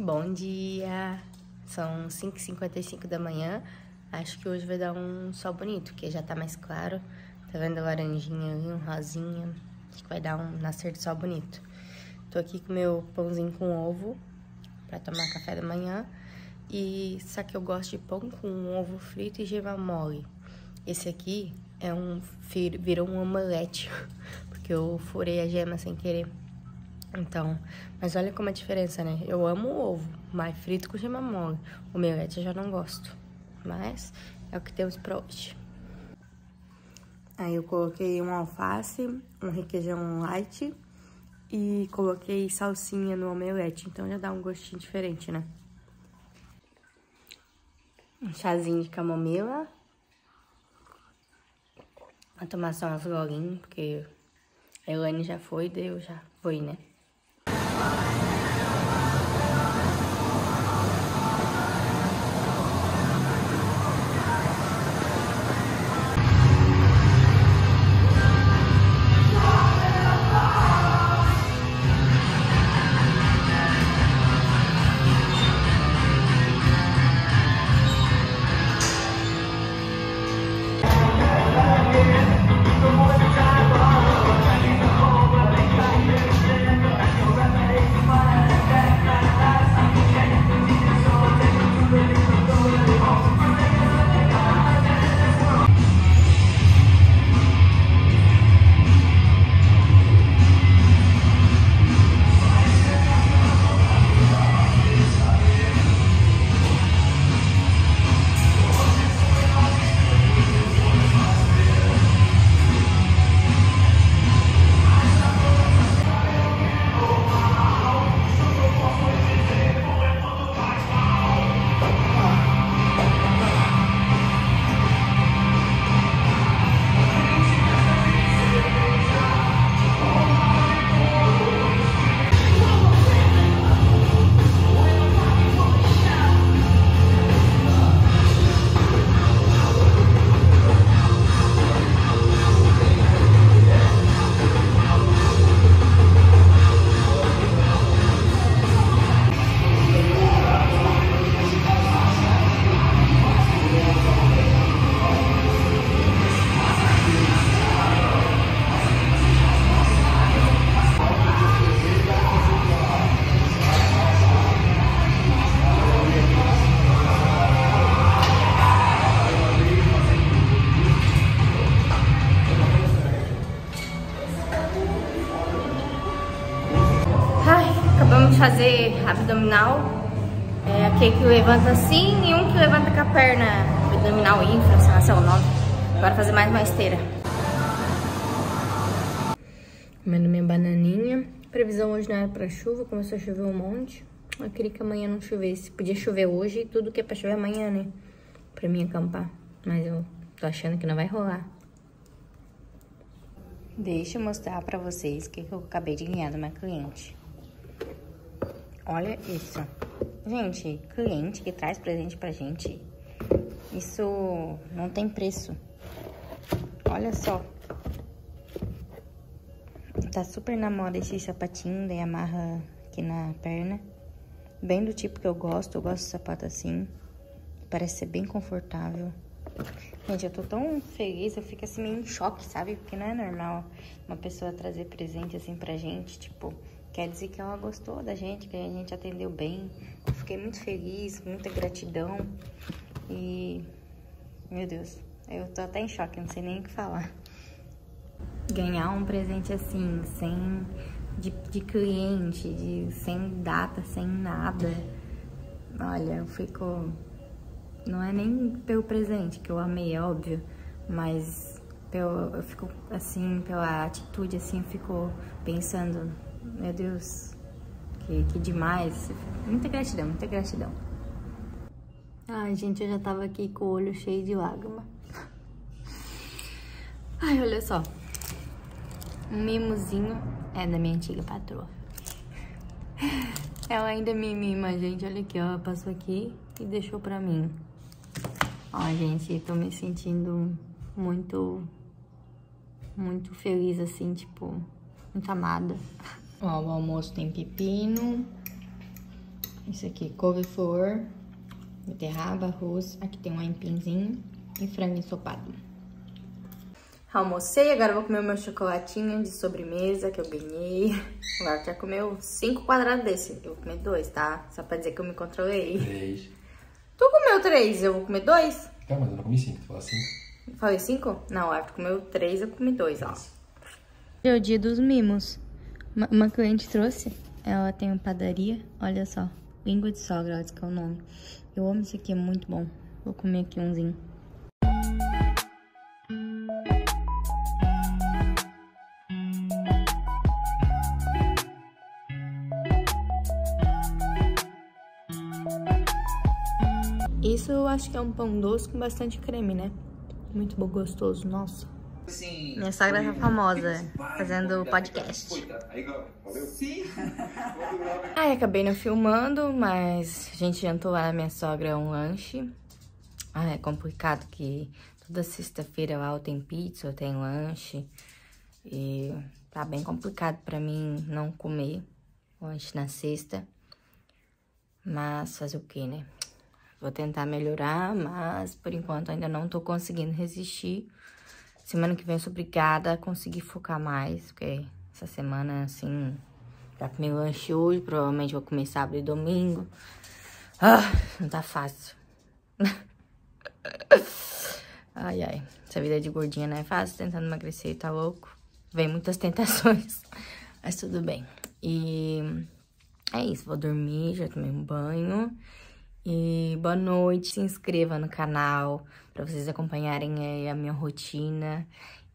Bom dia! São 5h55 da manhã. Acho que hoje vai dar um sol bonito, porque já tá mais claro. Tá vendo a laranjinha ali, um rosinha? Acho que vai dar um nascer de sol bonito. Tô aqui com meu pãozinho com ovo pra tomar café da manhã. E só que eu gosto de pão com ovo frito e gema mole. Esse aqui é um virou um omelete, porque eu furei a gema sem querer. Então, mas olha como é a diferença, né? Eu amo o ovo, mas frito com gema mole. O omelete eu já não gosto. Mas é o que temos pra hoje. Aí eu coloquei um alface, um requeijão light e coloquei salsinha no omelete. Então já dá um gostinho diferente, né? Um chazinho de camomila. Vou tomar só umas golinhas, porque a Elaine já foi, daí eu já fui, né? Bye. Fazer abdominal. É, aquele que levanta assim e um que levanta com a perna abdominal infra, sei lá se é o nome. Agora fazer mais uma esteira. Comendo minha bananinha. Previsão hoje não era pra chuva, começou a chover um monte. Eu queria que amanhã não chovesse. Podia chover hoje e tudo que é pra chover amanhã, né? Pra mim acampar. Mas eu tô achando que não vai rolar. Deixa eu mostrar pra vocês o que, que eu acabei de ganhar do minha cliente. Olha isso. Gente, cliente que traz presente pra gente, isso não tem preço. Olha só. Tá super na moda esse sapatinho da Yamaha aqui na perna. Bem do tipo que eu gosto, eu gosto de sapato assim. Parece ser bem confortável. Gente, eu tô tão feliz, eu fico assim meio em choque, sabe? Porque não é normal uma pessoa trazer presente assim pra gente, tipo, Quer dizer que ela gostou da gente, que a gente atendeu bem. Eu fiquei muito feliz, muita gratidão. E, meu Deus, eu tô até em choque, não sei nem o que falar. Ganhar um presente assim, sem de, de cliente, de, sem data, sem nada. Olha, eu fico. Não é nem pelo presente, que eu amei, é óbvio, mas pelo, eu fico assim, pela atitude, assim, eu fico pensando meu Deus, que, que demais. Muita gratidão, muita gratidão. Ai, gente, eu já tava aqui com o olho cheio de lágrima. Ai, olha só. Um mimozinho é da minha antiga patroa. Ela ainda me mima, gente. Olha aqui, ó. Passou aqui e deixou pra mim. Ó, gente, tô me sentindo muito, muito feliz, assim, tipo, muito amada. Ó, o almoço tem pepino, Isso aqui, couve-flor, beterraba, arroz. Aqui tem um empinzinho e frango ensopado. Almocei, agora vou comer o meu chocolatinho de sobremesa que eu ganhei. Agora já comeu cinco quadrados desse. Eu vou comer dois, tá? Só pra dizer que eu me controlei. Três. Tu comeu três, eu vou comer dois? Tá, mas eu não comi cinco, tu falou cinco? Falei cinco? Não, o Arthur comeu três, eu comi dois, ó. É o dia dos mimos. Uma, uma cliente trouxe, ela tem uma padaria, olha só. Língua de sogra, esse que é o nome. Eu amo isso aqui, é muito bom. Vou comer aqui umzinho. Isso eu acho que é um pão doce com bastante creme, né? Muito bom, gostoso, nossa. Minha sogra tá famosa, fazendo podcast. Ai, acabei não filmando, mas a gente jantou lá na minha sogra um lanche. Ah, é complicado que toda sexta-feira lá eu tenho pizza, eu tenho lanche. E tá bem complicado pra mim não comer lanche na sexta. Mas fazer o que, né? Vou tentar melhorar, mas por enquanto ainda não tô conseguindo resistir. Semana que vem eu sou obrigada a conseguir focar mais, porque essa semana, assim, já comi lanche hoje, provavelmente vou comer sábado e domingo. Ah, não tá fácil. ai, ai, essa vida de gordinha não é fácil, tentando emagrecer, tá louco? Vem muitas tentações, mas tudo bem. E é isso, vou dormir, já tomei um banho. E boa noite, se inscreva no canal para vocês acompanharem a minha rotina.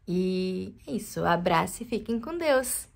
E é isso, abraço e fiquem com Deus!